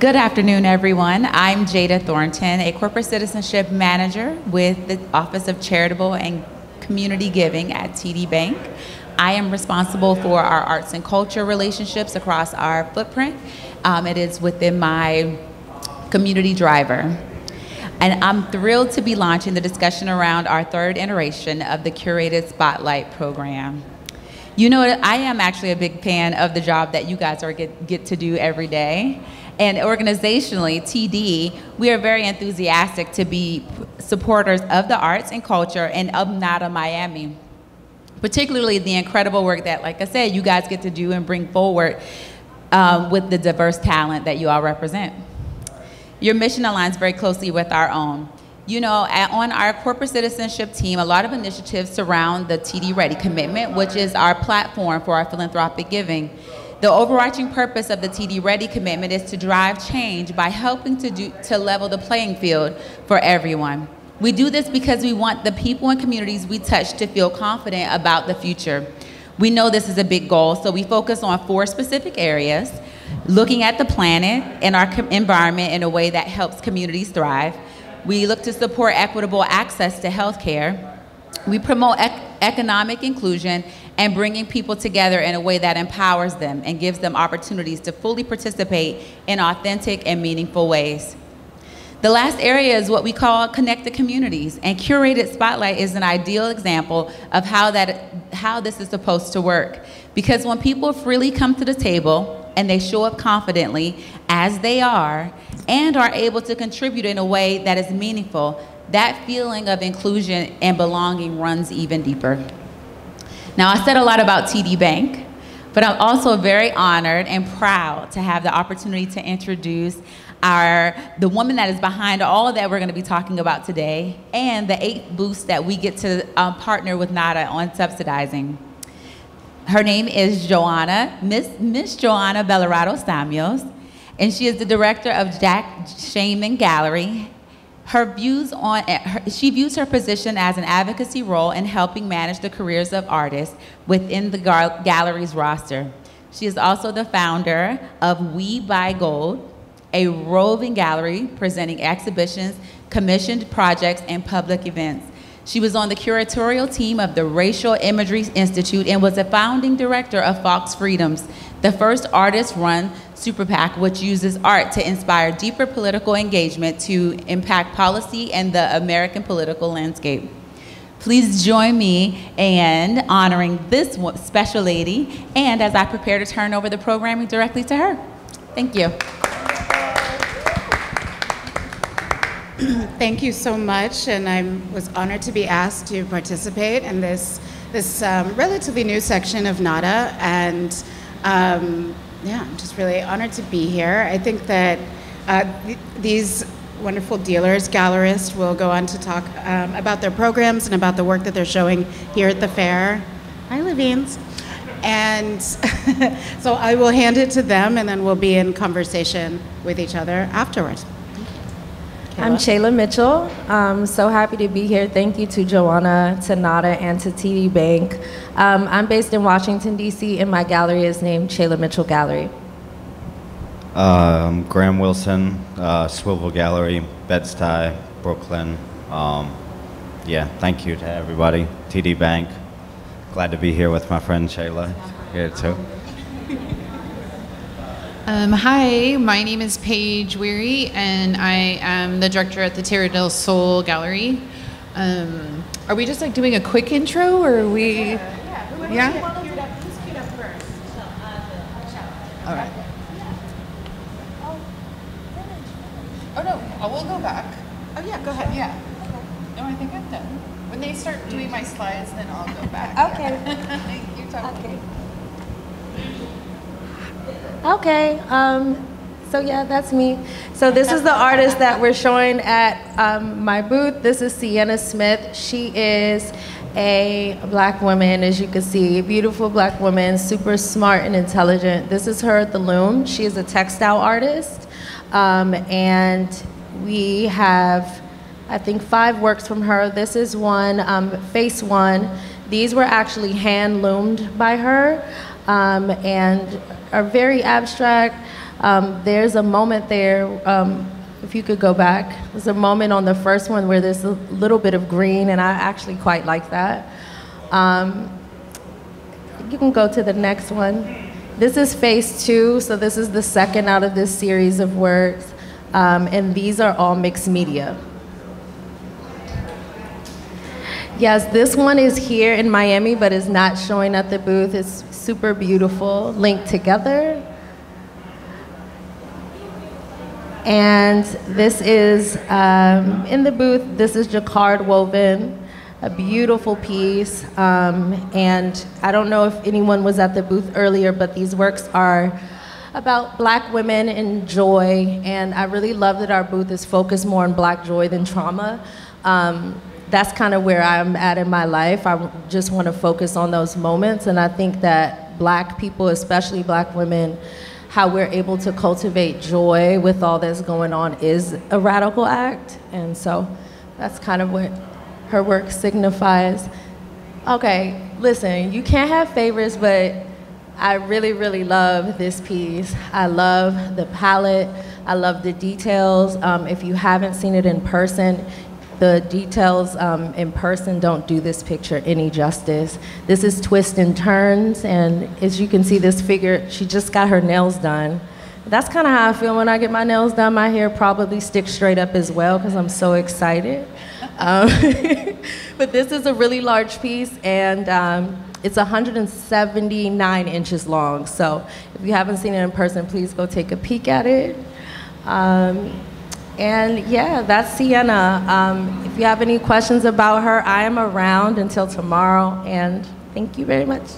Good afternoon, everyone. I'm Jada Thornton, a corporate citizenship manager with the Office of Charitable and Community Giving at TD Bank. I am responsible for our arts and culture relationships across our footprint. Um, it is within my community driver. And I'm thrilled to be launching the discussion around our third iteration of the Curated Spotlight program. You know, I am actually a big fan of the job that you guys are get, get to do every day. And organizationally, TD, we are very enthusiastic to be supporters of the arts and culture and of NADA Miami. Particularly the incredible work that, like I said, you guys get to do and bring forward um, with the diverse talent that you all represent. Your mission aligns very closely with our own. You know, at, on our corporate citizenship team, a lot of initiatives surround the TD Ready commitment, which is our platform for our philanthropic giving. The overarching purpose of the TD Ready commitment is to drive change by helping to, do, to level the playing field for everyone. We do this because we want the people and communities we touch to feel confident about the future. We know this is a big goal, so we focus on four specific areas looking at the planet and our environment in a way that helps communities thrive. We look to support equitable access to health care. We promote ec economic inclusion and bringing people together in a way that empowers them and gives them opportunities to fully participate in authentic and meaningful ways. The last area is what we call connected communities, and Curated Spotlight is an ideal example of how, that, how this is supposed to work. Because when people freely come to the table and they show up confidently as they are and are able to contribute in a way that is meaningful, that feeling of inclusion and belonging runs even deeper. Now, I said a lot about TD Bank, but I'm also very honored and proud to have the opportunity to introduce our the woman that is behind all that we're going to be talking about today, and the eight booths that we get to um, partner with NADA on subsidizing. Her name is Joeonna, Miss Miss Joeonna Bellorado Samuels, and she is the director of Jack Shainman Gallery her views on, eh, her, she views her position as an advocacy role in helping manage the careers of artists within the gallery's roster. She is also the founder of We Buy Gold, a roving gallery presenting exhibitions, commissioned projects, and public events. She was on the curatorial team of the Racial Imaginary Institute and was a founding director of For Freedoms, the first artist-run super PAC, which uses art to inspire deeper political engagement to impact policy and the American political landscape. Please join me in honoring this special lady, and as I prepare to turn over the programming directly to her. Thank you. Thank you so much, and I was honored to be asked to participate in this, this um, relatively new section of NADA, and um, yeah, I'm just really honored to be here. I think that uh, th these wonderful dealers, gallerists, will go on to talk um, about their programs and about the work that they're showing here at the fair. Hi, Levines. And so I will hand it to them, and then we'll be in conversation with each other afterwards. I'm Chela Mitchell. I'm so happy to be here. Thank you to Joeonna, to Nada, and to TD Bank. Um, I'm based in Washington, D.C., and my gallery is named Chela Mitchell Gallery. I'm Graham Wilson, uh, Swivel Gallery, Bed-Stuy, Brooklyn. Um, yeah, thank you to everybody. TD Bank. Glad to be here with my friend Chela here too. Um, hi, my name is Paige Wery, and I am the director at the Tierra del Sol Gallery. Um, are we just like doing a quick intro, or are we? Yeah. yeah? All right. Oh no, oh, we'll go back. Oh yeah, go ahead. Yeah. No, I think I'm done. When they start doing my slides, then I'll go back. Okay. you talk. Okay. Okay. Um, so yeah, that's me. So this is the artist that we're showing at um, my booth. This is Sienna Smith. She is a black woman, as you can see, beautiful black woman, super smart and intelligent. This is her at the loom. She is a textile artist. Um, and we have, I think, five works from her. This is one, um, face one. These were actually hand loomed by her um, and are very abstract. Um, there's a moment there, um, if you could go back, there's a moment on the first one where there's a little bit of green, and I actually quite like that. Um, you can go to the next one. This is phase two, so this is the second out of this series of works, um, and these are all mixed media. Yes, this one is here in Miami, but is not showing at the booth. It's super beautiful, linked together. And this is um, in the booth, this is Jacquard Woven, a beautiful piece. Um, and I don't know if anyone was at the booth earlier, but these works are about black women and joy. And I really love that our booth is focused more on black joy than trauma. Um, that's kind of where I'm at in my life. I just want to focus on those moments. And I think that black people, especially black women, how we're able to cultivate joy with all that's going on is a radical act. And so that's kind of what her work signifies. Okay, listen, you can't have favorites, but I really, really love this piece. I love the palette. I love the details. Um, if you haven't seen it in person, the details um, in person don't do this picture any justice. This is twists and turns, and as you can see, this figure, she just got her nails done. That's kind of how I feel when I get my nails done. My hair probably sticks straight up as well because I'm so excited. Um, but this is a really large piece, and um, it's 179 inches long. So if you haven't seen it in person, please go take a peek at it. Um, and yeah, that's Sienna. Um, if you have any questions about her, I am around until tomorrow, and thank you very much.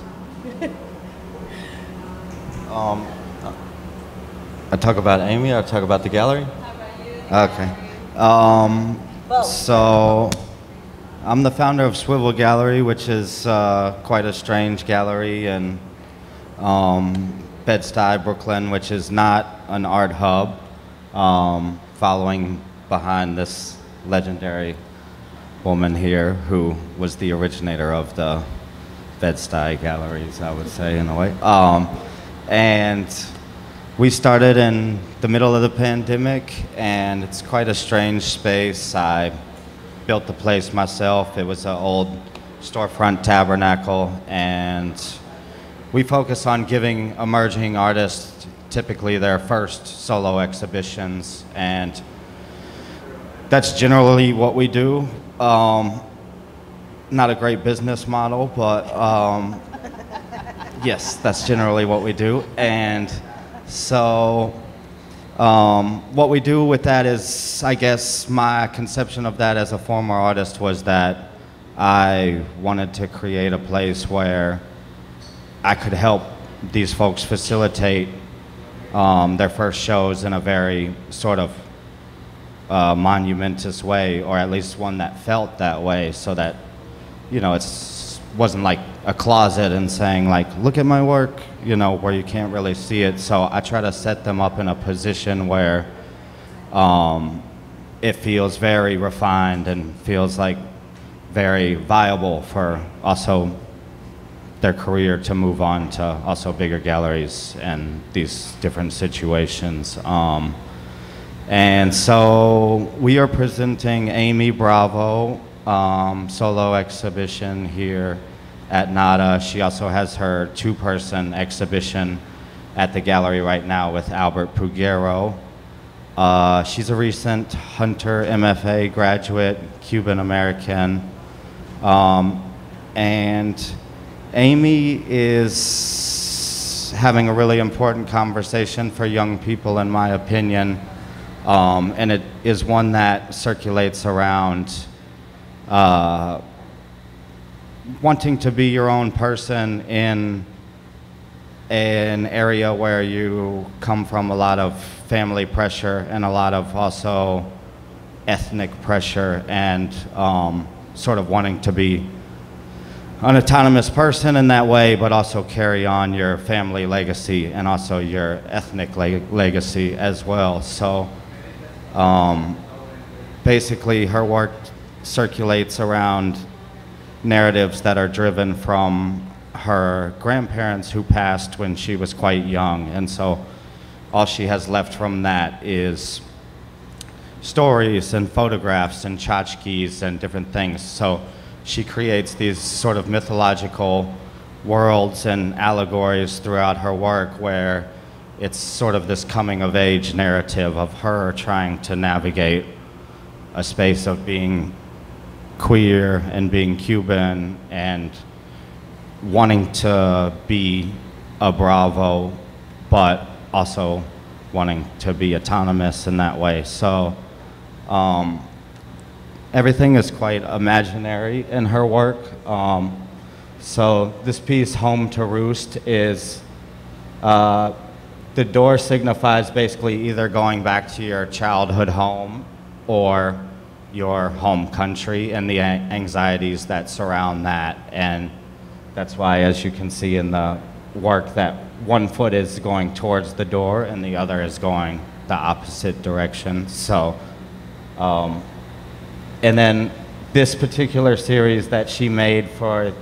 Um, I talk about Amy. I talk about the gallery. Okay. Um, so, I'm the founder of Swivel Gallery, which is uh, quite a strange gallery in um, Bed-Stuy, Brooklyn, which is not an art hub. Um, following behind this legendary woman here, who was the originator of the Bed-Stuy galleries, I would say, in a way. Um, and we started in the middle of the pandemic, and it's quite a strange space. I built the place myself. It was an old storefront tabernacle, and we focus on giving emerging artists typically their first solo exhibitions, and that's generally what we do. Um, not a great business model, but um, yes, that's generally what we do. And so, um, what we do with that is, I guess, my conception of that as a former artist was that I wanted to create a place where I could help these folks facilitate um, their first shows in a very sort of uh, monumentous way, or at least one that felt that way, so that you know it wasn't like a closet and saying like, "Look at my work," you know, where you can't really see it. So I try to set them up in a position where um, it feels very refined and feels like very viable for also their career to move on to also bigger galleries and these different situations. Um, and so we are presenting Amy Bravo um, solo exhibition here at NADA. She also has her two-person exhibition at the gallery right now with Albert Pugero. Uh, she's a recent Hunter MFA graduate, Cuban American. Um, and Amy is having a really important conversation for young people, in my opinion, um, and it is one that circulates around uh, wanting to be your own person in an area where you come from a lot of family pressure and a lot of also ethnic pressure and um, sort of wanting to be an autonomous person in that way, but also carry on your family legacy and also your ethnic leg legacy as well. So um, basically, her work circulates around narratives that are driven from her grandparents who passed when she was quite young. And so all she has left from that is stories and photographs and tchotchkes and different things. So she creates these sort of mythological worlds and allegories throughout her work where it's sort of this coming of age narrative of her trying to navigate a space of being queer and being Cuban and wanting to be a Bravo, but also wanting to be autonomous in that way. So um, everything is quite imaginary in her work. Um, so this piece, Home to Roost, is uh, the door signifies basically either going back to your childhood home or your home country and the anxieties that surround that. And that's why, as you can see in the work, that one foot is going towards the door and the other is going the opposite direction. So, um, and then this particular series that she made for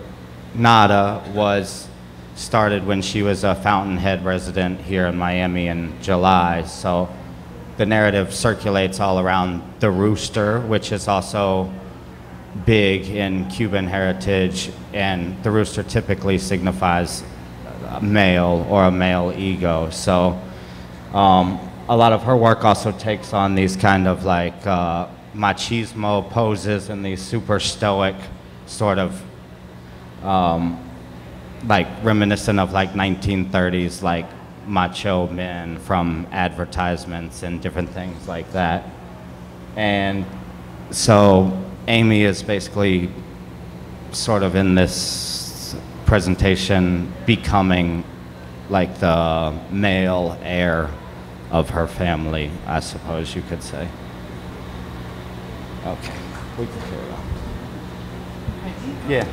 Nada was started when she was a Fountainhead resident here in Miami in July. So the narrative circulates all around the rooster, which is also big in Cuban heritage, and the rooster typically signifies a male or a male ego. So um, a lot of her work also takes on these kind of like uh, machismo poses and these super stoic sort of um, like reminiscent of like 1930s like macho men from advertisements and different things like that. And so Amy is basically sort of in this presentation becoming like the male heir of her family, I suppose you could say. Okay, we can carry on. Yeah.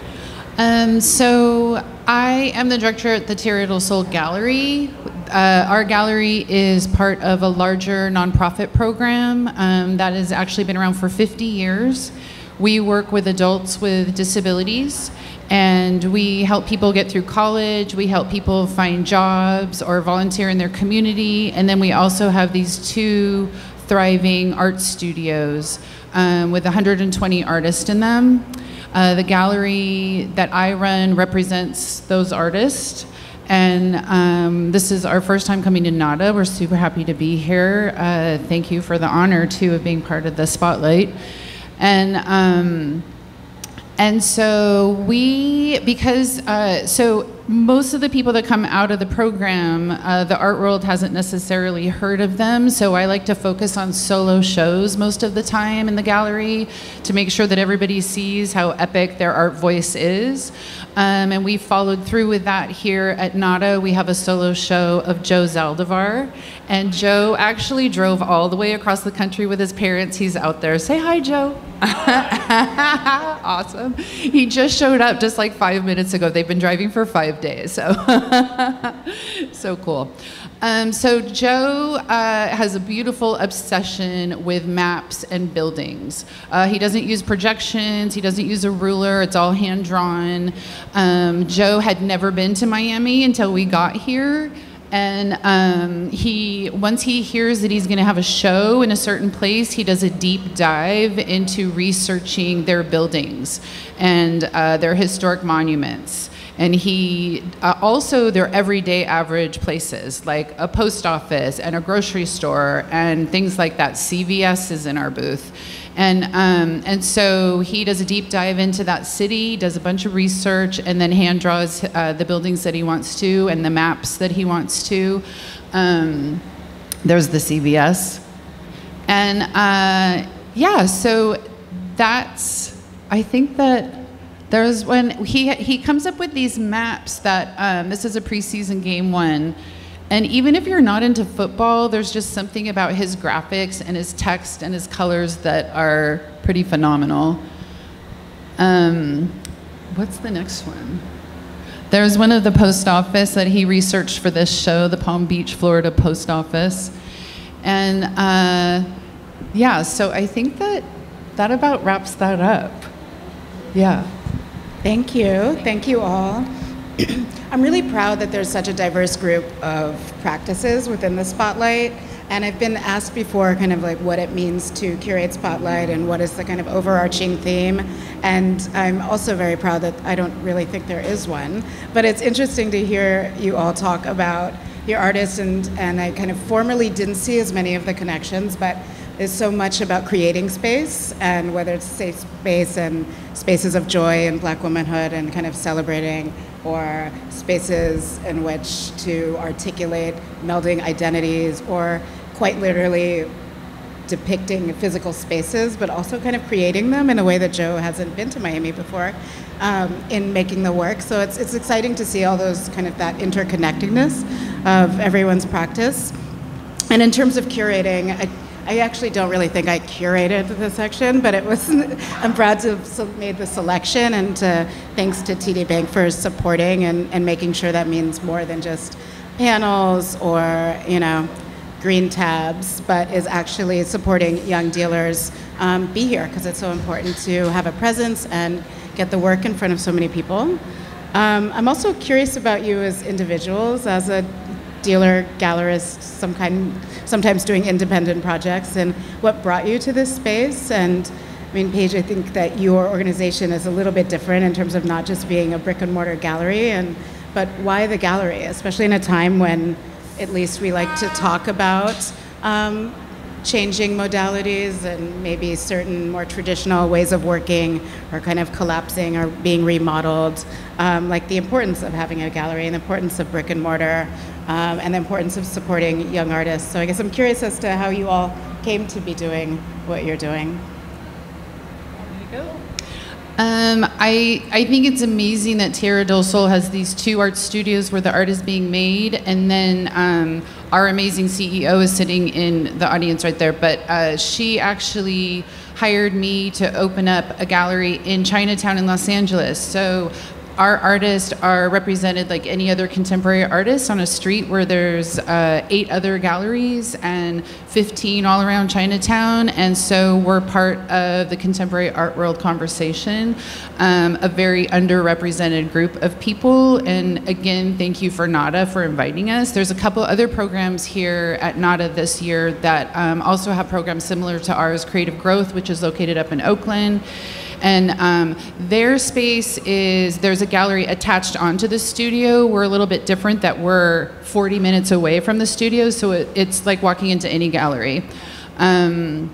Um, so I am the director at the Tierra del Sol Gallery. Uh, our gallery is part of a larger nonprofit program um, that has actually been around for 50 years. We work with adults with disabilities and we help people get through college, we help people find jobs or volunteer in their community, and then we also have these two thriving art studios um, with 120 artists in them. Uh, the gallery that I run represents those artists. And um, this is our first time coming to NADA. We're super happy to be here. Uh, thank you for the honor, too, of being part of the spotlight. And um, and so we, because, uh, so most of the people that come out of the program, uh, the art world hasn't necessarily heard of them. So I like to focus on solo shows most of the time in the gallery to make sure that everybody sees how epic their art voice is. Um, and we followed through with that here at NADA. We have a solo show of Joe Zaldivar. And Joe actually drove all the way across the country with his parents. He's out there. Say hi, Joe. awesome. He just showed up just like five minutes ago. They've been driving for five days. So, so cool. Um, so Joe uh, has a beautiful obsession with maps and buildings. Uh, he doesn't use projections. He doesn't use a ruler. It's all hand drawn. Um, Joe had never been to Miami until we got here. And um, he, once he hears that he's going to have a show in a certain place, he does a deep dive into researching their buildings and uh, their historic monuments. And he uh, also their everyday average places like a post office and a grocery store and things like that. CVS is in our booth. And, um, and so he does a deep dive into that city, does a bunch of research, and then hand draws uh, the buildings that he wants to and the maps that he wants to. Um, there's the CVS. And uh, yeah, so that's, I think that there's when he, he comes up with these maps that, um, this is a preseason game one, and even if you're not into football, there's just something about his graphics and his text and his colors that are pretty phenomenal. Um, what's the next one? There's one of the post office that he researched for this show, the Palm Beach, Florida post office. And uh, yeah, so I think that that about wraps that up. Yeah. Thank you. Thank you all. I'm really proud that there's such a diverse group of practices within the Spotlight. And I've been asked before, kind of like what it means to curate Spotlight and what is the kind of overarching theme. And I'm also very proud that I don't really think there is one. But it's interesting to hear you all talk about your artists, and, and I kind of formerly didn't see as many of the connections, but is so much about creating space and whether it's safe space and spaces of joy and black womanhood and kind of celebrating or spaces in which to articulate melding identities or quite literally depicting physical spaces, but also kind of creating them in a way that Joe hasn't been to Miami before um, in making the work. So it's, it's exciting to see all those kind of that interconnectedness of everyone's practice. And in terms of curating, I, I actually don't really think I curated the section, but it was, I'm proud to have made the selection and to, thanks to TD Bank for supporting and, and making sure that means more than just panels or, you know, green tabs, but is actually supporting young dealers um, be here because it's so important to have a presence and get the work in front of so many people. Um, I'm also curious about you as individuals, as a dealer, gallerist, some kind, sometimes doing independent projects, and what brought you to this space. And I mean, Paige, I think that your organization is a little bit different in terms of not just being a brick and mortar gallery, and but why the gallery, especially in a time when at least we like to talk about um, changing modalities and maybe certain more traditional ways of working are kind of collapsing or being remodeled, um, like the importance of having a gallery and the importance of brick and mortar um, and the importance of supporting young artists. So I guess I'm curious as to how you all came to be doing what you're doing. Um, I, I think it's amazing that Tierra del Sol has these two art studios where the art is being made, and then um, our amazing CEO is sitting in the audience right there. But uh, she actually hired me to open up a gallery in Chinatown in Los Angeles. So our artists are represented like any other contemporary artist on a street where there's uh, eight other galleries and 15 all around Chinatown. And so we're part of the contemporary art world conversation, um, a very underrepresented group of people. And again, thank you for NADA for inviting us. There's a couple other programs here at NADA this year that um, also have programs similar to ours, Creative Growth, which is located up in Oakland. And um, their space is, there's a gallery attached onto the studio. We're a little bit different that we're 40 minutes away from the studio, so it, it's like walking into any gallery. Um,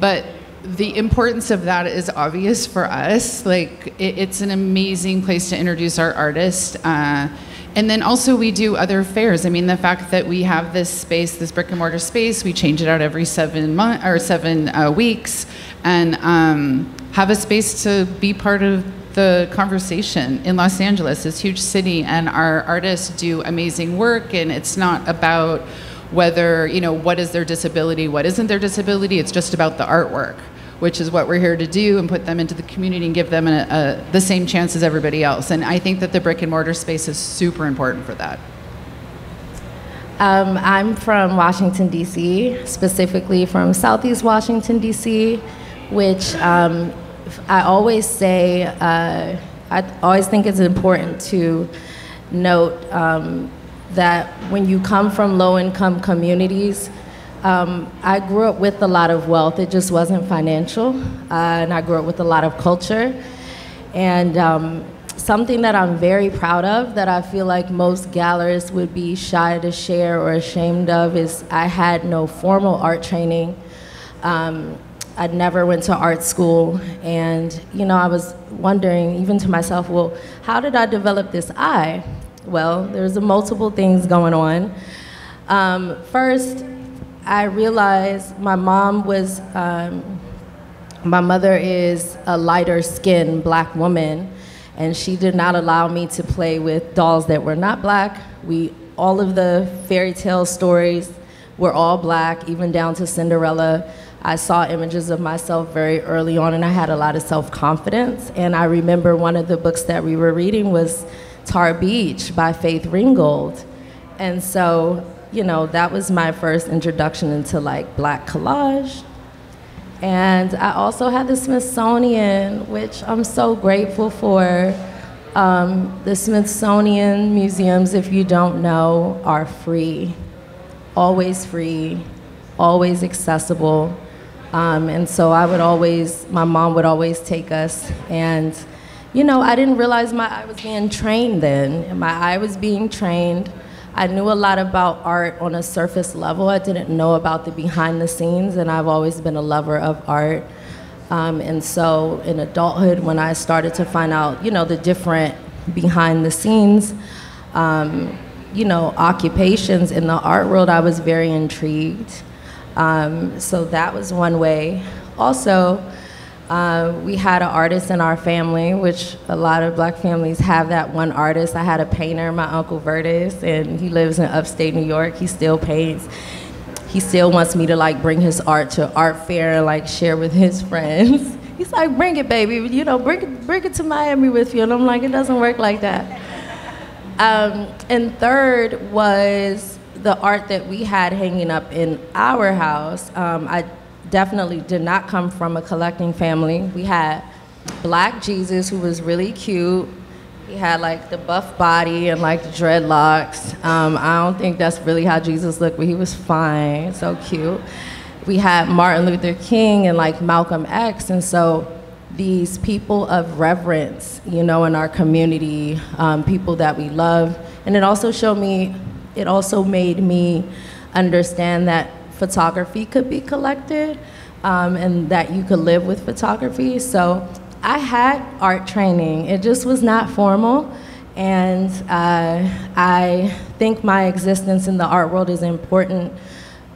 but the importance of that is obvious for us. Like, it, it's an amazing place to introduce our artists. Uh, and then also we do other fairs. I mean, the fact that we have this space, this brick and mortar space, we change it out every seven months or seven uh, weeks, and um, have a space to be part of the conversation in Los Angeles, this huge city, and our artists do amazing work, and it's not about whether, you know, what is their disability, what isn't their disability, it's just about the artwork, which is what we're here to do and put them into the community and give them a, a, the same chance as everybody else. And I think that the brick and mortar space is super important for that. Um, I'm from Washington, D.C., specifically from Southeast Washington, D.C which um, I always say, uh, I always think it's important to note um, that when you come from low income communities, um, I grew up with a lot of wealth. It just wasn't financial. Uh, and I grew up with a lot of culture. And um, something that I'm very proud of that I feel like most gallerists would be shy to share or ashamed of is I had no formal art training. Um, I'd never went to art school, and you know, I was wondering, even to myself, well, how did I develop this eye? Well, there's multiple things going on. Um, first, I realized my mom was, um, my mother is a lighter skinned black woman, and she did not allow me to play with dolls that were not black. We, all of the fairy tale stories were all black, even down to Cinderella. I saw images of myself very early on, and I had a lot of self confidence. And I remember one of the books that we were reading was Tar Beach by Faith Ringgold. And so, you know, that was my first introduction into like black collage. And I also had the Smithsonian, which I'm so grateful for. Um, the Smithsonian museums, if you don't know, are free, always free, always accessible. Um, and so I would always, my mom would always take us. And, you know, I didn't realize my eye was being trained then. My eye was being trained. I knew a lot about art on a surface level. I didn't know about the behind the scenes, and I've always been a lover of art. Um, and so in adulthood, when I started to find out, you know, the different behind the scenes, um, you know, occupations in the art world, I was very intrigued. Um, so that was one way. Also, uh, we had an artist in our family, which a lot of black families have that one artist. I had a painter, my uncle Vertis, and he lives in upstate New York. He still paints. He still wants me to like bring his art to art fair and like share with his friends. He's like, bring it, baby. You know, bring it, bring it to Miami with you. And I'm like, it doesn't work like that. Um, and third was the art that we had hanging up in our house, um, I definitely did not come from a collecting family. We had Black Jesus, who was really cute. He had like the buff body and like the dreadlocks. Um, I don't think that's really how Jesus looked, but he was fine, so cute. We had Martin Luther King and like Malcolm X, and so these people of reverence, you know, in our community, um, people that we love. And it also showed me it also made me understand that photography could be collected um, and that you could live with photography. So I had art training. It just was not formal. And uh, I think my existence in the art world is important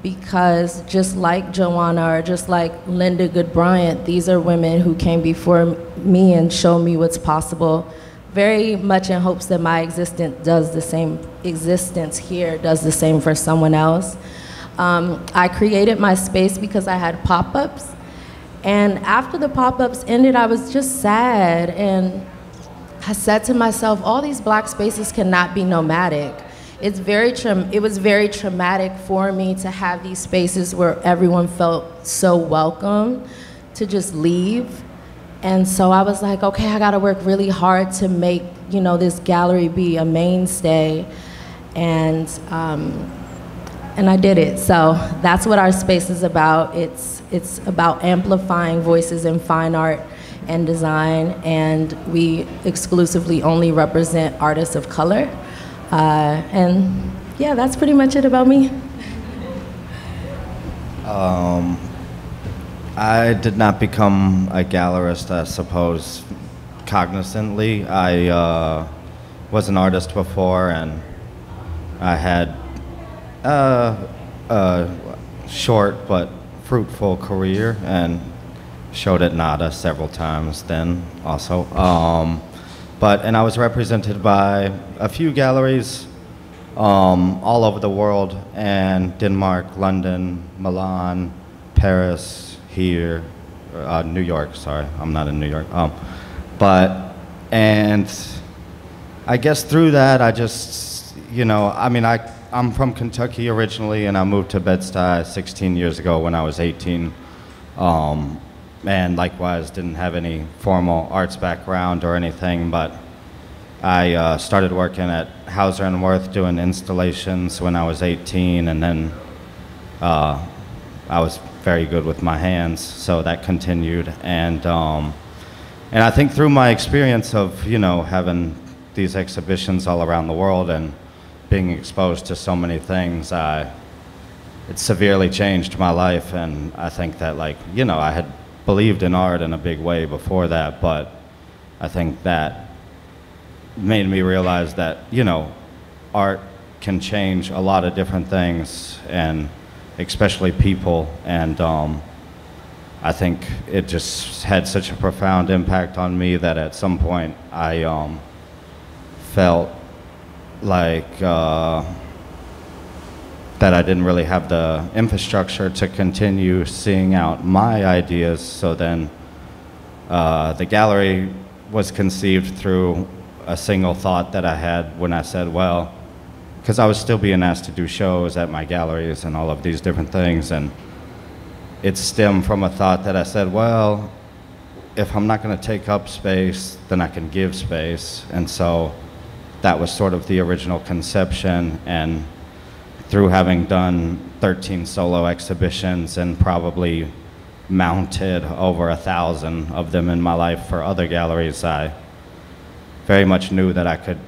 because just like Joeonna or just like Linda Goode Bryant, these are women who came before me and showed me what's possible very much in hopes that my existence does the same existence here does the same for someone else. Um, I created my space because I had pop-ups, and after the pop-ups ended, I was just sad, and I said to myself, all these black spaces cannot be nomadic. It's very it was very traumatic for me to have these spaces where everyone felt so welcome to just leave and so I was like, okay, I gotta work really hard to make, you know, this gallery be a mainstay. And, um, and I did it. So that's what our space is about. It's, it's about amplifying voices in fine art and design, and we exclusively only represent artists of color. Uh, and yeah, that's pretty much it about me. Um, I did not become a gallerist, I suppose, cognizantly. I uh, was an artist before, and I had a, a short but fruitful career, and showed at NADA several times then also. Um, but, and I was represented by a few galleries um, all over the world, and Denmark, London, Milan, Paris, here, uh, New York. Sorry, I'm not in New York. Um, but and I guess through that, I just you know, I mean, I I'm from Kentucky originally, and I moved to Bed-Stuy 16 years ago when I was 18. Um, and likewise, didn't have any formal arts background or anything, but I uh, started working at Hauser and Wirth doing installations when I was 18, and then uh, I was very good with my hands, so that continued. And um, and I think through my experience of you know having these exhibitions all around the world and being exposed to so many things, I it severely changed my life. And I think that like you know I had believed in art in a big way before that, but I think that made me realize that you know art can change a lot of different things and especially people. And um, I think it just had such a profound impact on me that at some point I um, felt like uh, that I didn't really have the infrastructure to continue seeing out my ideas. So then uh, the gallery was conceived through a single thought that I had when I said, well, because I was still being asked to do shows at my galleries and all of these different things. And it stemmed from a thought that I said, well, if I'm not going to take up space, then I can give space. And so that was sort of the original conception. And through having done 13 solo exhibitions and probably mounted over a thousand of them in my life for other galleries, I very much knew that I could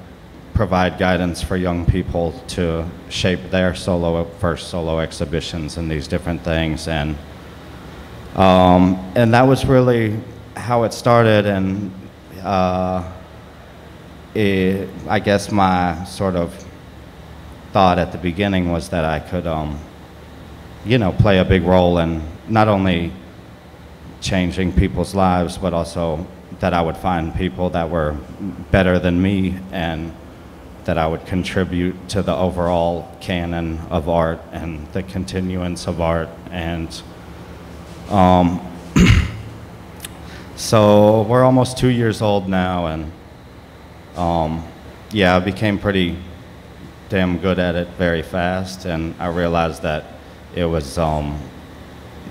provide guidance for young people to shape their solo first solo exhibitions and these different things. And um, and that was really how it started. And uh, it, I guess my sort of thought at the beginning was that I could um, you know play a big role in not only changing people's lives but also that I would find people that were better than me. And that I would contribute to the overall canon of art and the continuance of art. And um, so we're almost two years old now, and um, yeah, I became pretty damn good at it very fast, and I realized that it was um,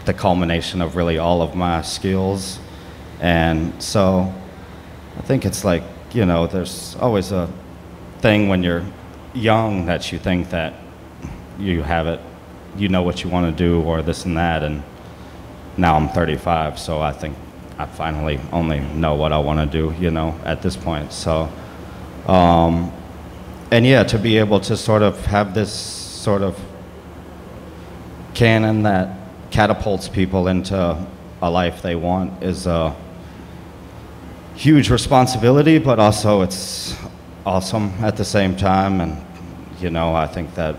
the culmination of really all of my skills. And so I think it's like, you know, there's always a thing when you're young that you think that you have it, you know what you want to do or this and that. And now I'm 35, so I think I finally only know what I want to do, you know, at this point. So, um, and yeah, to be able to sort of have this sort of canon that catapults people into a life they want is a huge responsibility, but also it's awesome at the same time. And, you know, I think that,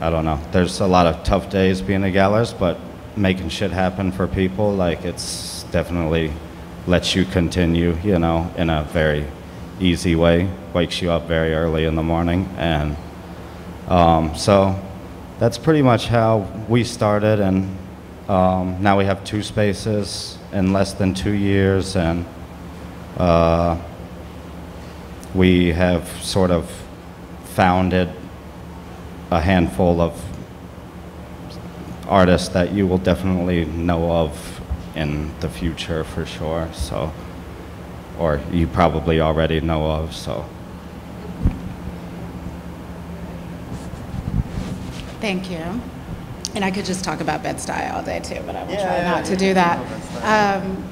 I don't know, there's a lot of tough days being a gallerist, but making shit happen for people, like, it's definitely lets you continue, you know, in a very easy way, wakes you up very early in the morning. And um, so that's pretty much how we started. And um, now we have two spaces in less than two years. And uh, we have sort of founded a handful of artists that you will definitely know of in the future for sure. So, or you probably already know of. So. Thank you. And I could just talk about Bed-Stuy all day too, but I will Yeah, try yeah, not to do that. Um,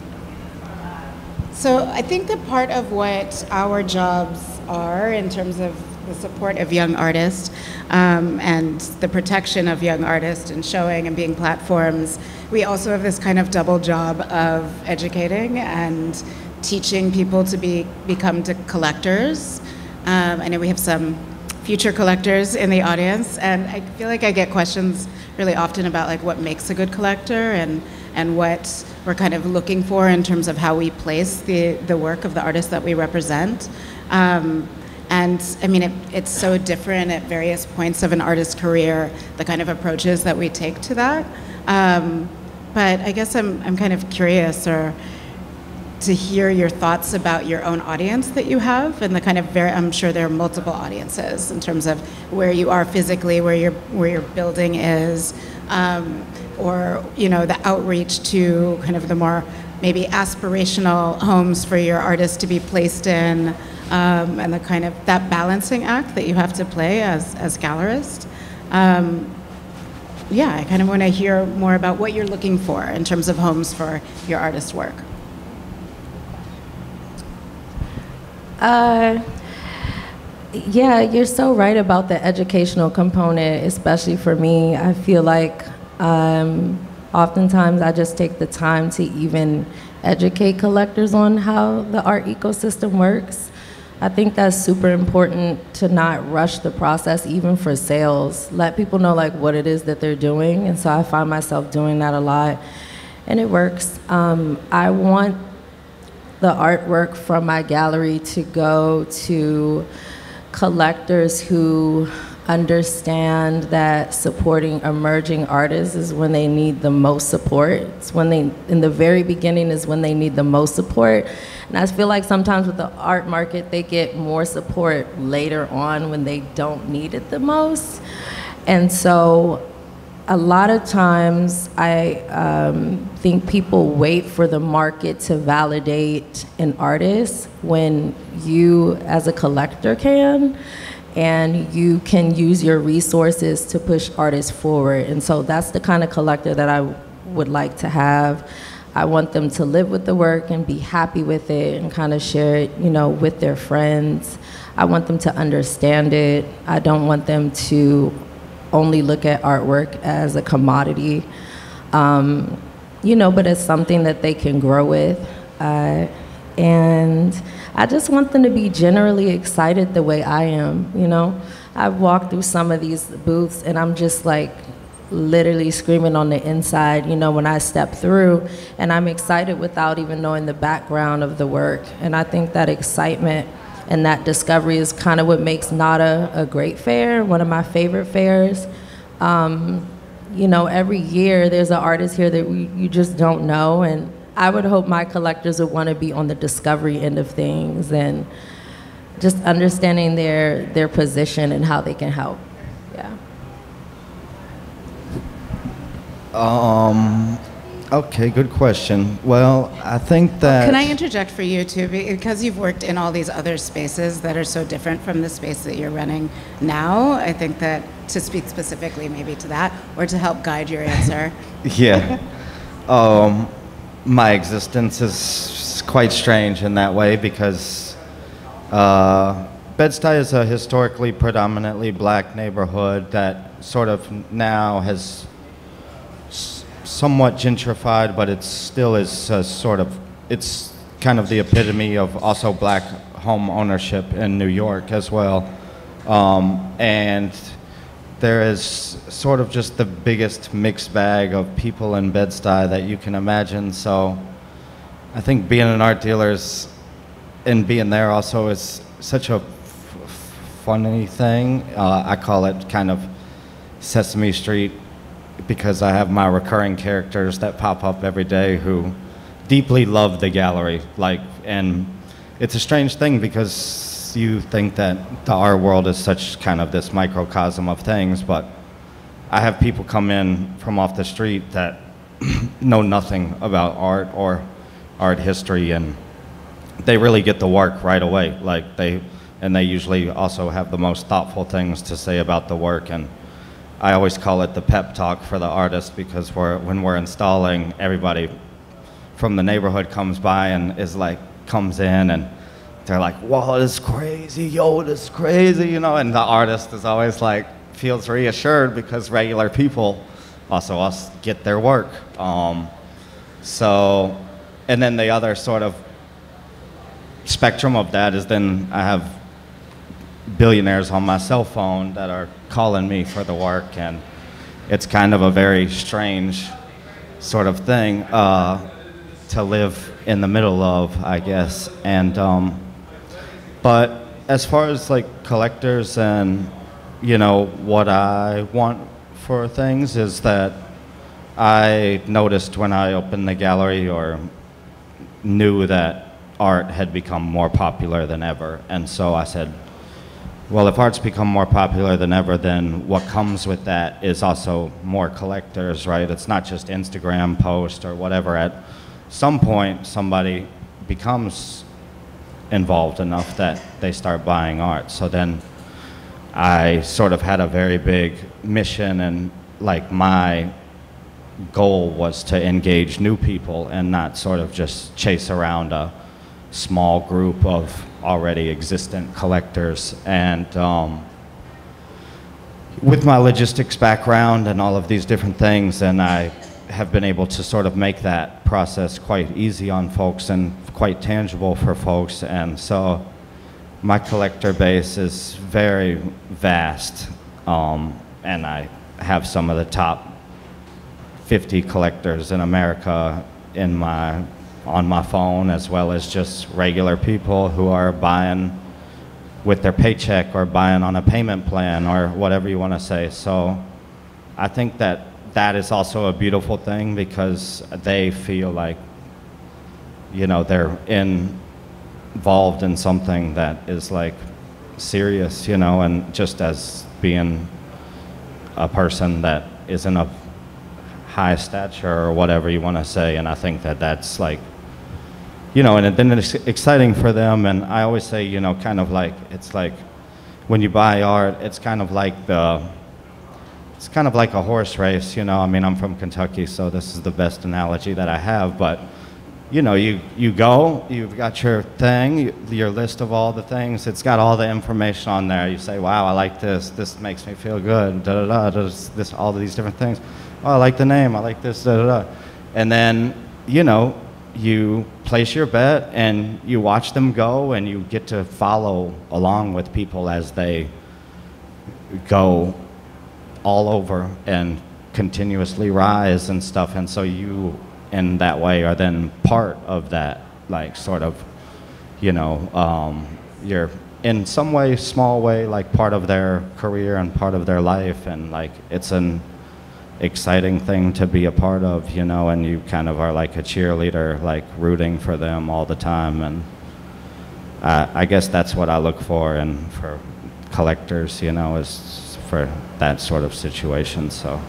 so I think that part of what our jobs are in terms of the support of young artists um, and the protection of young artists and showing and being platforms, we also have this kind of double job of educating and teaching people to be become to collectors. Um, I know we have some future collectors in the audience, and I feel like I get questions really often about like what makes a good collector and and what we're kind of looking for in terms of how we place the the work of the artists that we represent. Um, and I mean, it, it's so different at various points of an artist's career, the kind of approaches that we take to that. Um, but I guess I'm, I'm kind of curious or to hear your thoughts about your own audience that you have and the kind of very I'm sure there are multiple audiences in terms of where you are physically, where your where your building is, um, or you know the outreach to kind of the more maybe aspirational homes for your artists to be placed in, um, and the kind of that balancing act that you have to play as as gallerist. Um, yeah, I kind of want to hear more about what you're looking for in terms of homes for your artist work. Uh, yeah, you're so right about the educational component, especially for me. I feel like um, oftentimes I just take the time to even educate collectors on how the art ecosystem works. I think that's super important to not rush the process, even for sales. Let people know like what it is that they're doing, and so I find myself doing that a lot, and it works. Um, I want the artwork from my gallery to go to collectors who understand that supporting emerging artists is when they need the most support. It's when they, in the very beginning, is when they need the most support. And I feel like sometimes with the art market, they get more support later on when they don't need it the most. And so a lot of times I um, think people wait for the market to validate an artist when you, as a collector, can. And you can use your resources to push artists forward. And so that's the kind of collector that I would like to have. I want them to live with the work and be happy with it and kind of share it, you know, with their friends. I want them to understand it. I don't want them to only look at artwork as a commodity, um, you know, but as something that they can grow with. Uh, and I just want them to be generally excited the way I am, you know. I've walked through some of these booths and I'm just like literally screaming on the inside, you know, when I step through. And I'm excited without even knowing the background of the work. And I think that excitement and that discovery is kind of what makes NADA a great fair, one of my favorite fairs. Um, you know, every year there's an artist here that we, you just don't know, and I would hope my collectors would want to be on the discovery end of things and just understanding their their position and how they can help. Yeah. Um, okay, good question. Well, I think that. Can I interject for you too? Because you've worked in all these other spaces that are so different from the space that you're running now, I think that to speak specifically maybe to that or to help guide your answer. yeah. Um, my existence is quite strange in that way because uh, Bed-Stuy is a historically predominantly black neighborhood that sort of now has somewhat gentrified, but it still is uh, sort of, it's kind of the epitome of also black home ownership in New York as well. Um, and there is sort of just the biggest mixed bag of people in Bed-Stuy that you can imagine. So I think being an art dealer is, and being there also is such a funny thing. Uh, I call it kind of Sesame Street because I have my recurring characters that pop up every day who deeply love the gallery. Like, and it's a strange thing because you think that the art world is such kind of this microcosm of things, but I have people come in from off the street that know nothing about art or art history, and they really get the work right away. Like they, and they usually also have the most thoughtful things to say about the work. And I always call it the pep talk for the artist because we're, when we're installing, everybody from the neighborhood comes by and is like comes in and they're like, "Whoa, this is crazy! Yo, this is crazy!" You know, and the artist is always like feels reassured because regular people also us get their work. Um, so, and then the other sort of spectrum of that is then I have billionaires on my cell phone that are calling me for the work, and it's kind of a very strange sort of thing uh, to live in the middle of, I guess. And um, but as far as like collectors and you know what I want for things is that I noticed when I opened the gallery or knew that art had become more popular than ever. And so I said, well, if art's become more popular than ever, then what comes with that is also more collectors, right? It's not just Instagram post or whatever. At some point, somebody becomes involved enough that they start buying art. So then I sort of had a very big mission and like my goal was to engage new people and not sort of just chase around a small group of already existent collectors. And um, with my logistics background and all of these different things, and I have been able to sort of make that process quite easy on folks and quite tangible for folks. And so my collector base is very vast, um, and I have some of the top 50 collectors in America in my on my phone, as well as just regular people who are buying with their paycheck or buying on a payment plan or whatever you want to say. So I think that that is also a beautiful thing because they feel like you know they're in, involved in something that is like serious, you know, and just as being a person that isn't a high stature or whatever you want to say, and I think that that's like, you know, and then it's exciting for them. And I always say, you know, kind of like it's like when you buy art, it's kind of like the it's kind of like a horse race, you know. I mean, I'm from Kentucky, so this is the best analogy that I have. But, you know, you, you go, you've got your thing, you, your list of all the things. It's got all the information on there. You say, wow, I like this. This makes me feel good. Da da da. This, this all these different things. Oh, I like the name. I like this. Da da da. And then, you know, you place your bet and you watch them go, and you get to follow along with people as they go all over and continuously rise and stuff. And so you in that way are then part of that like sort of you know um, you're in some way small way like part of their career and part of their life. And like it's an exciting thing to be a part of you know and you kind of are like a cheerleader like rooting for them all the time. And uh, i guess that's what i look for and for collectors you know is for that sort of situation. So.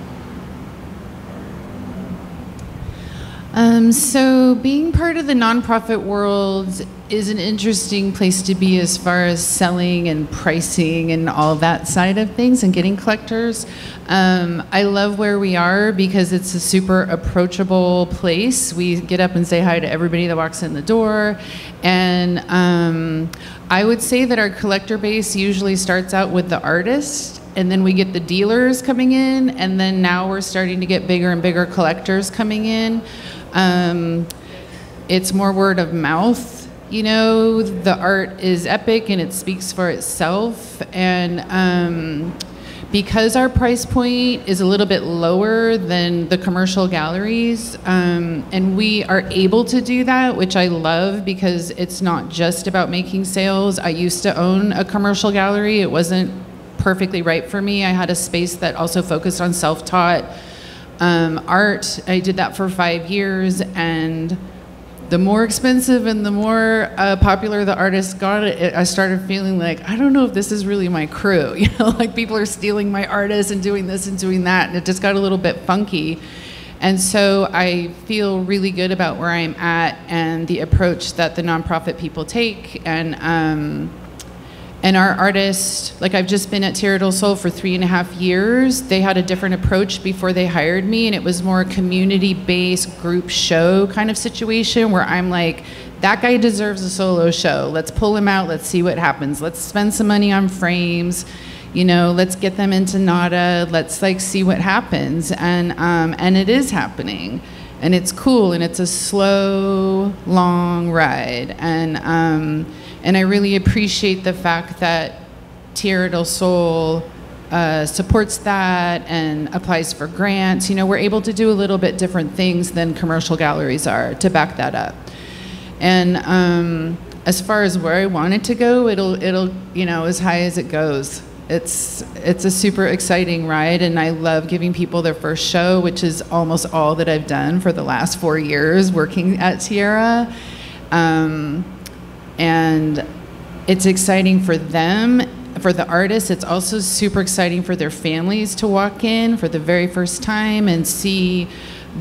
Um, so, being part of the nonprofit world is an interesting place to be as far as selling and pricing and all that side of things and getting collectors. Um, I love where we are because it's a super approachable place. We get up and say hi to everybody that walks in the door. And um, I would say that our collector base usually starts out with the artist and then we get the dealers coming in, and then now we're starting to get bigger and bigger collectors coming in. Um, it's more word of mouth. You know, the art is epic and it speaks for itself. And um, because our price point is a little bit lower than the commercial galleries, um, and we are able to do that, which I love because it's not just about making sales. I used to own a commercial gallery, it wasn't perfectly right for me. I had a space that also focused on self taught um, art. I did that for five years, and the more expensive and the more uh, popular the artist got, it, I started feeling like I don't know if this is really my crew. You know, like people are stealing my artists and doing this and doing that, and it just got a little bit funky. And so I feel really good about where I'm at and the approach that the nonprofit people take, and. Um, and our artists, like I've just been at Tierra del Sol for three and a half years. They had a different approach before they hired me, and it was more a community based group show kind of situation where I'm like, that guy deserves a solo show. Let's pull him out. Let's see what happens. Let's spend some money on frames. You know, let's get them into NADA. Let's like see what happens. And um, and it is happening, and it's cool, and it's a slow, long ride. And um, and I really appreciate the fact that Tierra del Sol uh, supports that and applies for grants. You know, we're able to do a little bit different things than commercial galleries are to back that up. And um, as far as where I want it to go, it'll it'll you know as high as it goes. It's it's a super exciting ride, and I love giving people their first show, which is almost all that I've done for the last four years working at Tierra. Um, and it's exciting for them for the artists. It's also super exciting for their families to walk in for the very first time and see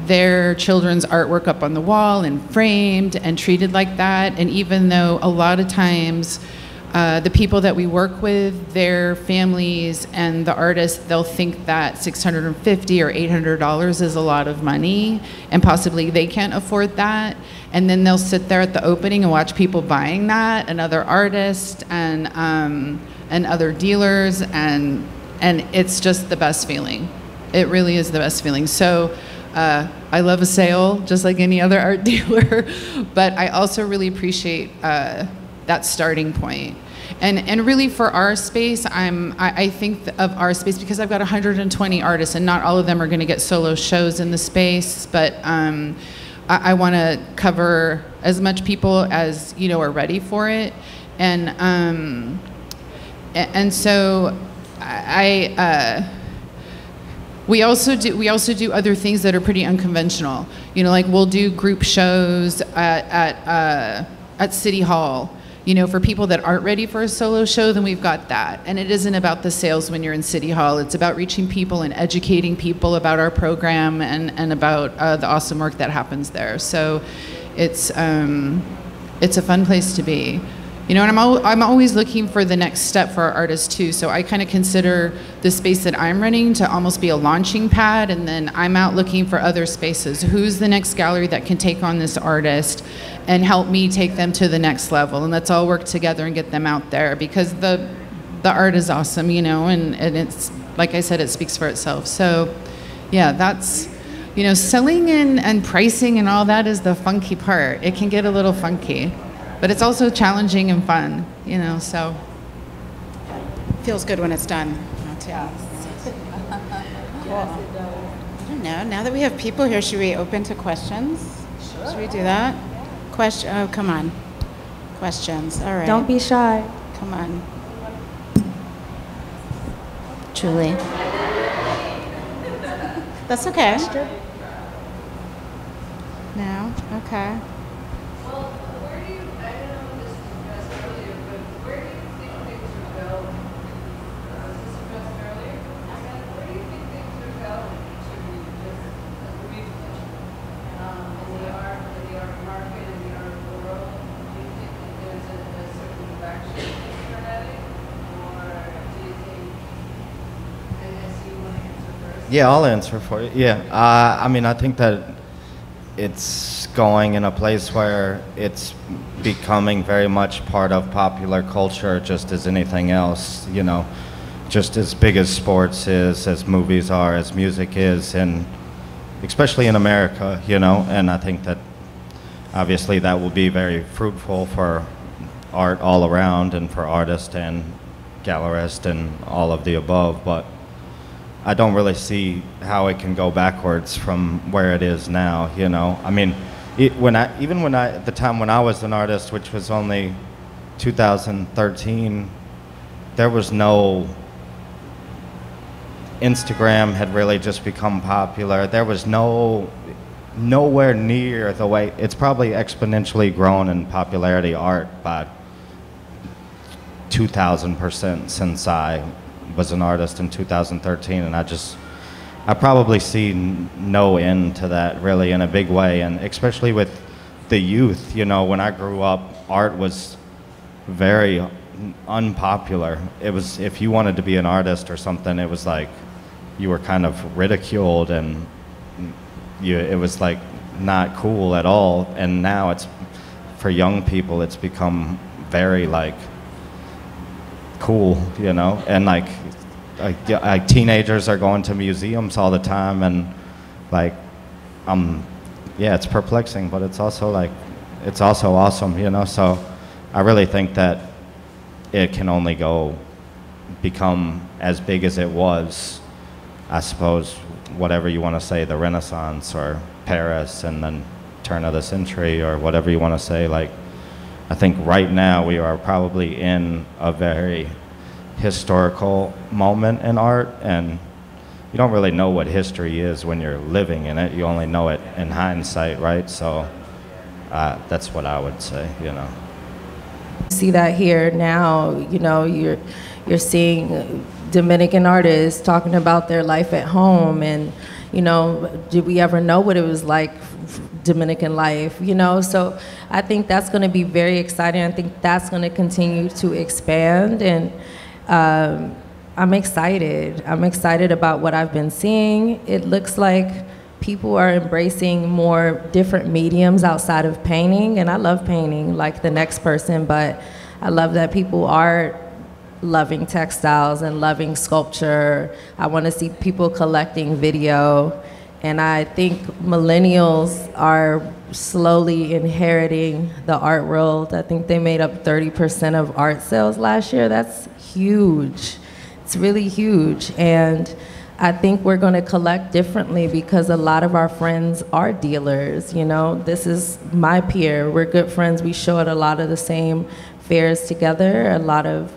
their children's artwork up on the wall and framed and treated like that. And even though a lot of times uh, the people that we work with, their families, and the artists, they'll think that 650 or 800 dollars is a lot of money, and possibly they can't afford that. And then they'll sit there at the opening and watch people buying that, and other artists, and um, and other dealers, and and it's just the best feeling. It really is the best feeling. So. Uh, I love a sale, just like any other art dealer, but I also really appreciate uh, that starting point. And, and really for our space, I'm, I, I think of our space because I've got 120 artists and not all of them are going to get solo shows in the space, but um, I, I want to cover as much people as you know are ready for it. And, um, and so I, uh, we also do we also do other things that are pretty unconventional. You know, like we'll do group shows at at, uh, at City Hall You know, for people that aren't ready for a solo show, then we've got that. And it isn't about the sales when you're in City Hall. It's about reaching people and educating people about our program and, and about uh, the awesome work that happens there. So it's, um, it's a fun place to be. You know, and I'm, al- I'm always looking for the next step for our artists too. So I kind of consider the space that I'm running to almost be a launching pad, and then I'm out looking for other spaces. Who's the next gallery that can take on this artist and help me take them to the next level? And let's all work together and get them out there because the the art is awesome, you know, and, and it's like I said, it speaks for itself. So, yeah, that's you know, selling and, and pricing and all that is the funky part. It can get a little funky but it's also challenging and fun, you know, so. Feels good when it's done. Yeah. I don't know. Now that we have people here, should we open to questions? Should we do that? Question. Oh, come on. Questions. All right. Don't be shy. Come on. Julie. That's okay. Now, Okay. Yeah, I'll answer for you. Yeah, uh, I mean, I think that it's going in a place where it's becoming very much part of popular culture, just as anything else. You know, just as big as sports is, as movies are, as music is, and especially in America. You know, and I think that obviously that will be very fruitful for art all around, and for artists and gallerists and all of the above, but. I don't really see how it can go backwards from where it is now. You know, I mean, it, when I even when I at the time when I was an artist, which was only 2013, there was no Instagram had really just become popular. There was no nowhere near the way it's probably exponentially grown in popularity art by 2000% since I was an artist in 2013, and I just, I probably see no end to that really in a big way, and especially with the youth. You know, when I grew up, art was very unpopular. It was if you wanted to be an artist or something, it was like you were kind of ridiculed, and you, it was like not cool at all. And now it's for young people, it's become very like cool, you know, and like, like, like teenagers are going to museums all the time, and like, um, yeah, it's perplexing, but it's also like, it's also awesome, you know. So, I really think that it can only go become as big as it was. I suppose whatever you want to say, the Renaissance or Paris, and then turn of the century or whatever you want to say, like I think right now we are probably in a very historical moment in art, and you don't really know what history is when you're living in it. You only know it in hindsight, right? So uh, that's what I would say, you know. see that here now. You know, you're you're seeing Dominican artists talking about their life at home, and you know, did we ever know what it was like, Dominican life? You know, so I think that's going to be very exciting. I think that's going to continue to expand, and um, I'm excited. I'm excited about what I've been seeing. It looks like people are embracing more different mediums outside of painting, and I love painting like the next person, but I love that people are loving textiles and loving sculpture. I want to see people collecting video. And I think millennials are slowly inheriting the art world. I think they made up 30% of art sales last year. That's huge. It's really huge. And I think we're going to collect differently because a lot of our friends are dealers. You know, this is my peer. We're good friends. We show at a lot of the same fairs together. A lot of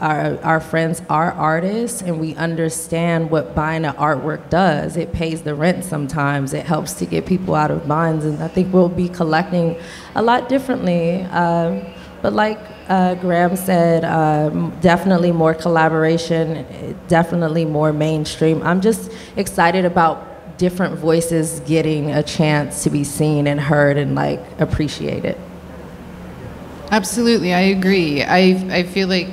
our, our friends are artists and we understand what buying an artwork does. It pays the rent sometimes. It helps to get people out of binds. And I think we'll be collecting a lot differently. Um, But like uh, Graham said, um, definitely more collaboration, definitely more mainstream. I'm just excited about different voices getting a chance to be seen and heard and like appreciated. Absolutely, I agree. I, I feel like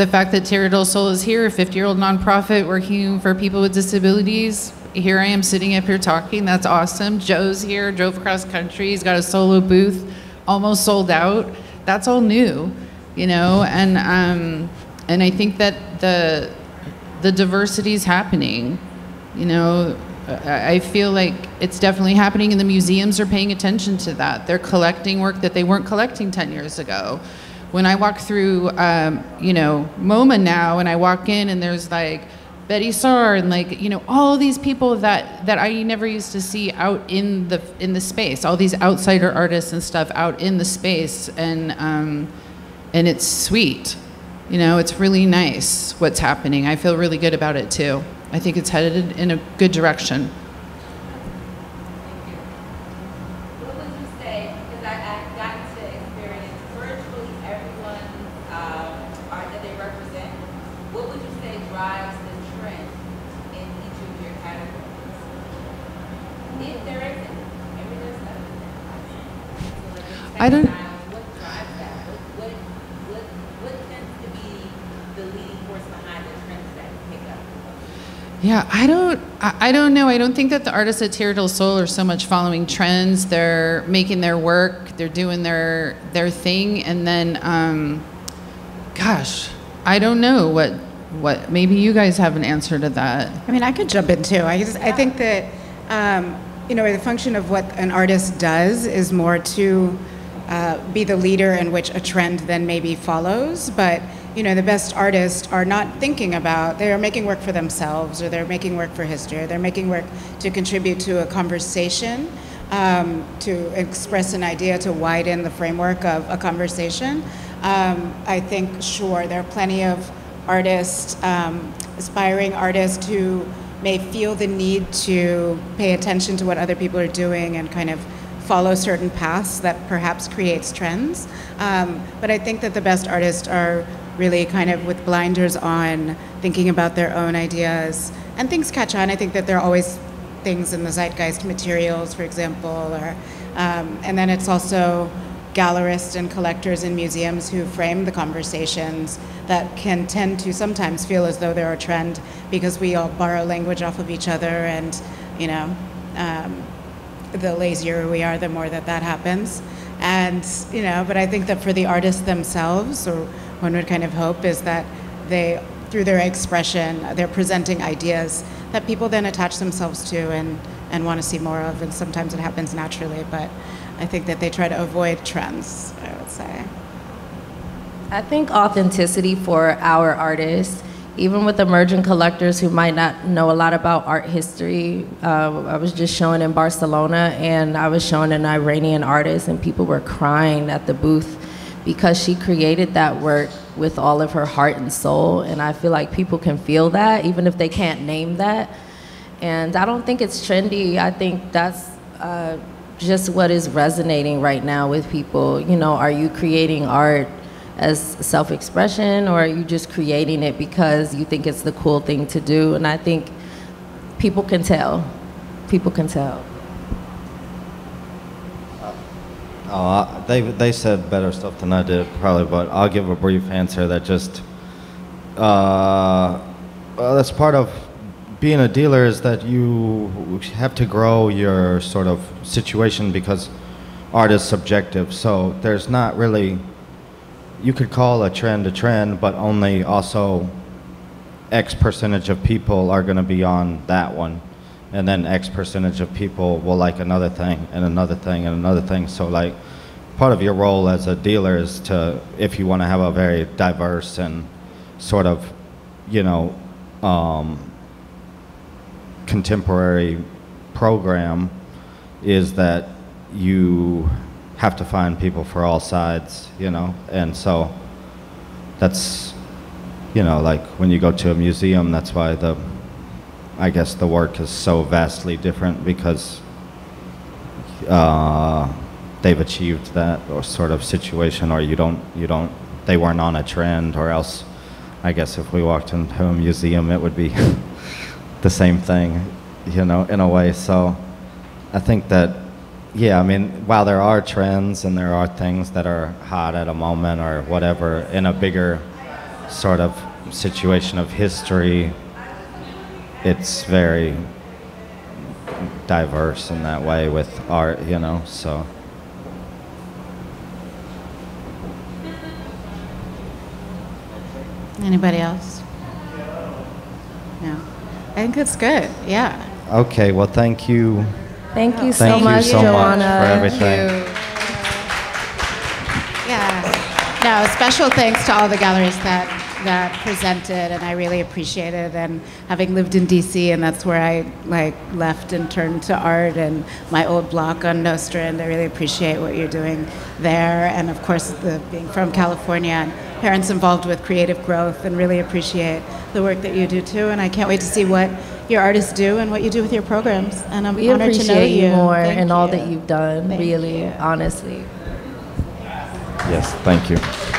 the fact that Tierra del Sol is here, a 50 year old nonprofit working for people with disabilities, here I am sitting up here talking. That's awesome. Joe's here, drove across country. He's got a solo booth, almost sold out. That's all new, you know. And um, and I think that the the diversity is happening. You know, I feel like it's definitely happening, and the museums are paying attention to that. They're collecting work that they weren't collecting 10 years ago. When I walk through, um, you know, MoMA now, and I walk in, and there's like Betty Saar and like you know all these people that that I never used to see out in the in the space, all these outsider artists and stuff out in the space, and um, and it's sweet, you know, it's really nice what's happening. I feel really good about it too. I think it's headed in a good direction. What would you say, because I, I've gotten to experience virtually everyone's um, art that they represent, what would you say drives the trend in each of your categories? If there isn't, maybe there's nothing. So like in I don't- textiles, What drives that? What, what, what, what tends to be the leading force behind the trends that you pick up? Yeah, I don't, I, don't know. I don't think that the artists at del Sol are so much following trends. They're making their work, they're doing their their thing, and then, um, gosh, I don't know what what. Maybe you guys have an answer to that. I mean, I could jump in too. I, just, I think that, um, you know, the function of what an artist does is more to uh, be the leader in which a trend then maybe follows. But, you know, the best artists are not thinking about, they are making work for themselves or they're making work for history or they're making work to contribute to a conversation. Um, to express an idea to widen the framework of a conversation. Um, I think, sure, there are plenty of artists, um, aspiring artists who may feel the need to pay attention to what other people are doing and kind of follow certain paths that perhaps creates trends. Um, but I think that the best artists are really kind of with blinders on, thinking about their own ideas, and things catch on. I think that there are always things in the zeitgeist, materials, for example, or um, and then it's also gallerists and collectors in museums who frame the conversations that can tend to sometimes feel as though they're a trend because we all borrow language off of each other and you know um, the lazier we are the more that that happens and you know but i think that for the artists themselves or one would kind of hope is that they through their expression they're presenting ideas that people then attach themselves to and and want to see more of and sometimes it happens naturally but i think that they try to avoid trends i would say I think authenticity for our artists, even with emerging collectors who might not know a lot about art history. Uh, I was just showing in Barcelona, and I was showing an Iranian artist, and people were crying at the booth because she created that work with all of her heart and soul. And I feel like people can feel that, even if they can't name that. And I don't think it's trendy. I think that's uh, just what is resonating right now with people. You know, are you creating art as self-expression, or are you just creating it because you think it's the cool thing to do? And I think people can tell. People can tell. Uh, they, they said better stuff than I did, probably, but I'll give a brief answer that just, uh, well, that's part of being a dealer is that you have to grow your sort of situation because art is subjective. So there's not really, you could call a trend a trend, but only also X percentage of people are going to be on that one. And then X percentage of people will like another thing and another thing and another thing. So, like, part of your role as a dealer is to, if you want to have a very diverse and sort of, you know, um, contemporary program, is that you have to find people for all sides, you know? And so that's, you know, like when you go to a museum, that's why the, I guess the work is so vastly different because uh, they've achieved that or sort of situation, or you don't, you don't, they weren't on a trend, or else, I guess if we walked into a museum, it would be the same thing, you know, in a way. So I think that, yeah, I mean, while there are trends and there are things that are hot at a moment or whatever, in a bigger sort of situation of history, it's very diverse in that way with art, you know, so. Anybody else? No. I think it's good. Yeah. Okay, well, thank you. Thank you so Thank you much, so much Joeonna. for everything. Yeah. No, special thanks to all the galleries that that presented, and I really appreciate it. And having lived in DC, and that's where I like left and turned to art and my old block on Nostrand. I really appreciate what you're doing there, and of course, the, being from California and parents involved with creative growth, and really appreciate the work that you do too. And I can't wait to see what your artists do and what you do with your programs. And I'm We honored to know appreciate you more Thank and all that you've done, Thank really, you. honestly. Yes, thank you.